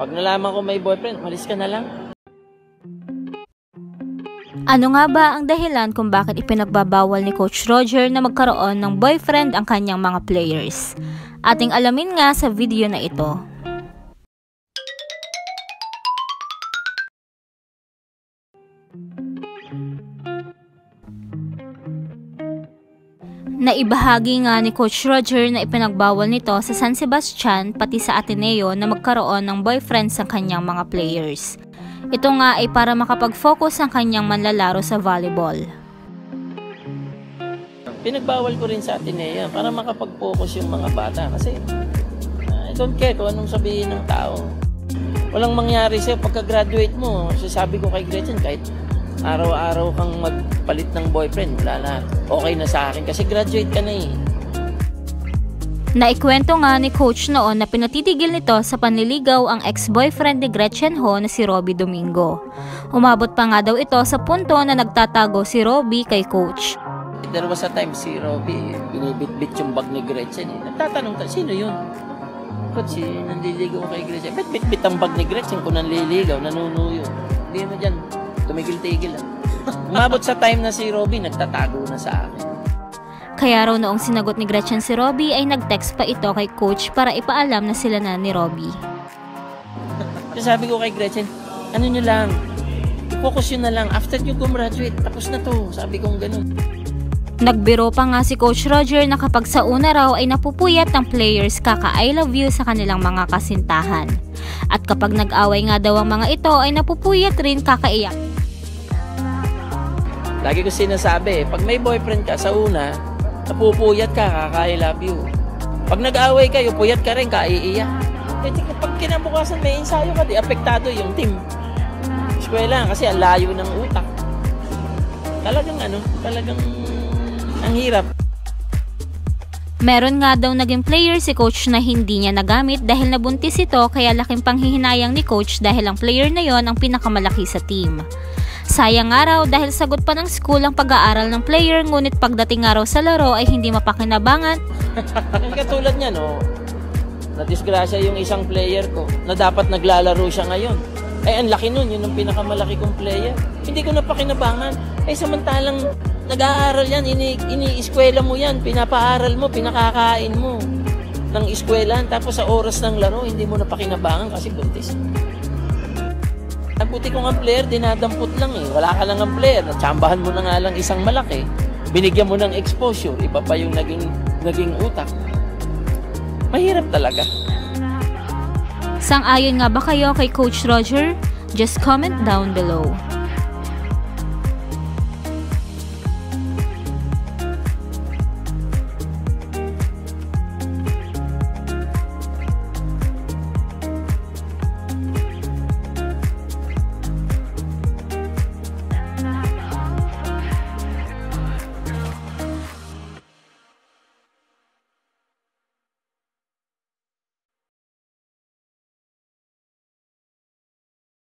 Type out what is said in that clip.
Pag nalaman ko may boyfriend, malis ka na lang. Ano nga ba ang dahilan kung bakit ipinagbabawal ni Coach Roger na magkaroon ng boyfriend ang kanyang mga players? Ating alamin nga sa video na ito. Naibahagi nga ni Coach Roger na ipinagbawal nito sa San Sebastian pati sa Ateneo na magkaroon ng boyfriend sa kanyang mga players. Ito nga ay para makapag-focus ang kanyang manlalaro sa volleyball. Pinagbawal ko rin sa Ateneo para makapag-focus yung mga bata kasi uh, I don't care kung anong sabihin ng tao. Walang mangyari sa'yo pagka-graduate mo. Sasabi ko kay Gretchen kahit araw-araw kang magpalit ng boyfriend, wala na. Okay na sa akin kasi graduate ka na eh. Naikwento nga ni coach noon na pinatitigil nito sa panliligaw ang ex-boyfriend ni Gretchen Ho na si Robbie Domingo. Umabot pa nga daw ito sa punto na nagtatago si Robbie kay coach. There was a time si Robbie, binibit-bit yung bag ni Gretchen eh. Nagtatanong ta, sino yun? Coach, eh, nanliligaw kay Gretchen. Ba't bit-bit ang bag ni Gretchen kung nanliligaw, nanunuyo? Hindi mo dyan, tumigil-tigil ah. Umabot sa time na si Robbie, nagtatago na sa akin. Kaya raw noong sinagot ni Gretchen si Robbie ay nag-text pa ito kay coach para ipaalam na sila na ni. Kasi sabi ko kay Gretchen, ano nyo lang, focus yun na lang. After you gumraduate, tapos na to. Sabi kong ganun. Nagbiro pa nga si Coach Roger na kapag sa una raw ay napupuyat ng players kaka I love you sa kanilang mga kasintahan. At kapag nag-away nga daw ang mga ito ay napupuyat rin kakaiyak. Lagi ko sinasabi, pag may boyfriend ka sa una, napupuyat ka, kaka I love you. Pag nag-away kayo, puyat ka rin, kaiiyak. Eh, pag kinabukasan may ensayo ka, di apektado yung team. Eskwela kasi ang layo ng utak. Talagang ano, talagang ang hirap. Meron nga daw naging player si coach na hindi niya nagamit dahil nabuntis ito kaya laking panghihinayang ni coach dahil ang player na yon ang pinakamalaki sa team. Sayang nga raw dahil sagot pa ng school ang pag-aaral ng player ngunit pagdating nga raw sa laro ay hindi mapakinabangan. Katulad niya no, na-disgrasya yung isang player ko na dapat naglalaro siya ngayon. Ay, ang laki nun, yun ang pinakamalaki kong player. Hindi ko napakinabangan. Ay, samantalang nag-aaral yan, ini, ini-eskwela mo yan, pinapaaral mo, pinakakain mo ng eskwelahan. Tapos sa oras ng laro, hindi mo napakinabangan kasi buntis. Ang puti kong ang player, dinadampot lang eh. Wala ka lang ang player, natsambahan mo na nga lang isang malaki. Binigyan mo ng exposure, iba pa yung naging, naging utak. Mahirap talaga. Sang-ayon nga ba kayo kay Coach Roger? Just comment down below.